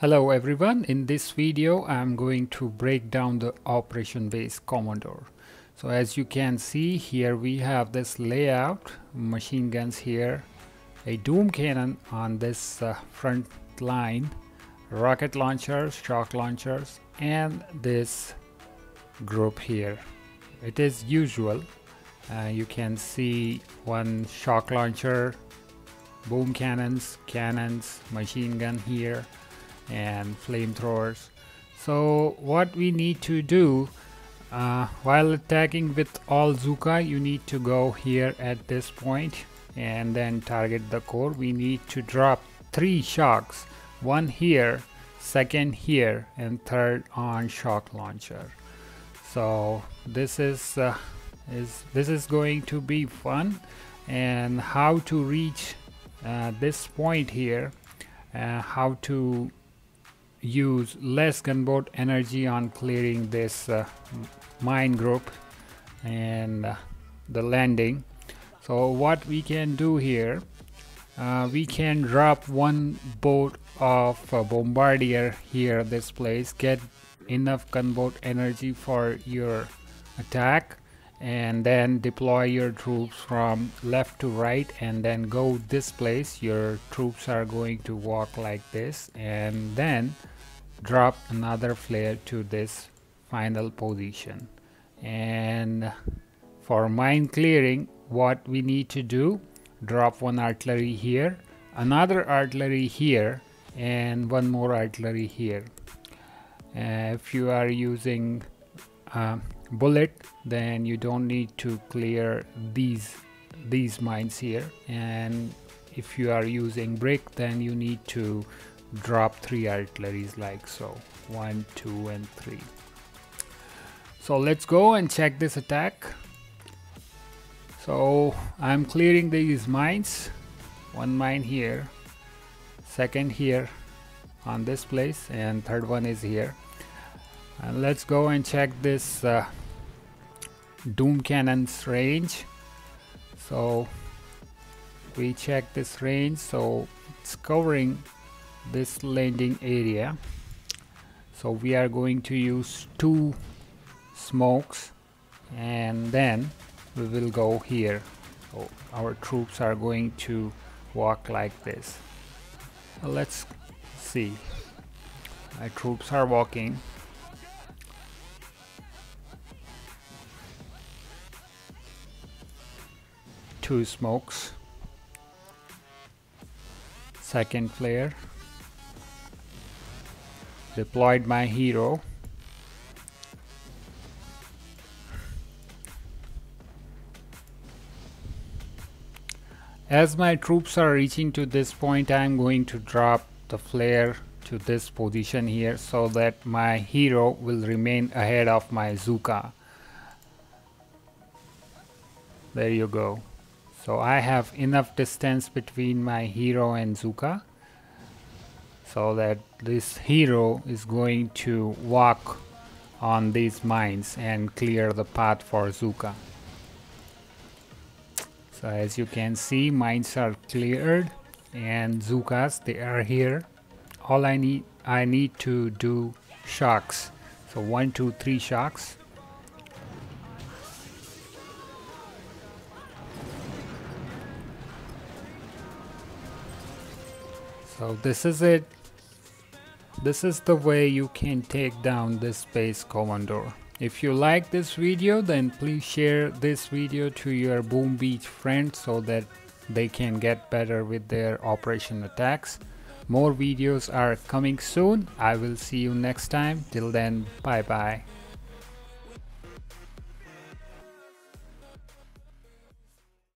Hello everyone, in this video I'm going to break down the operation base Komondor. So as you can see here we have this layout, machine guns here, a doom cannon on this uh, front line, rocket launchers, shock launchers and this group here. It is usual, uh, you can see one shock launcher, boom cannons, cannons, machine gun here and flamethrowers. So what we need to do uh, while attacking with all Zooka you need to go here at this point and then target the core. We need to drop three shocks one here second here and third on shock launcher. So this is uh, is this is going to be fun. And how to reach uh, this point here uh, how to use less gunboat energy on clearing this uh, mine group and uh, the landing. So what we can do here uh, we can drop one boat of bombardier here this place get enough gunboat energy for your attack and then deploy your troops from left to right and then go this place. Your troops are going to walk like this and then drop another flare to this final position. And for mine clearing what we need to do drop one artillery here another artillery here and one more artillery here. Uh, if you are using uh, Bullit then you don't need to clear these these mines here. And if you are using brick then you need to drop three artilleries like so. One two and three. So let's go and check this attack. So I'm clearing these mines. One mine here second here on this place and third one is here. And let's go and check this uh, doom cannons range. So we check this range. So it's covering this landing area. So we are going to use two smokes and then we will go here. So our troops are going to walk like this. Let's see. My troops are walking. Two smokes. Second flare deployed my hero. As my troops are reaching to this point I'm going to drop the flare to this position here so that my hero will remain ahead of my Zooka. there you go. So I have enough distance between my hero and Zooka so that this hero is going to walk on these mines and clear the path for Zooka. So as you can see mines are cleared and Zookas they are here. All I need I need to do shocks. So one, two, three shocks. So this is it this is the way you can take down this Space Komondor. If you like this video then please share this video to your Boom Beach friends so that they can get better with their operation attacks. More videos are coming soon. I will see you next time. Till then, bye bye.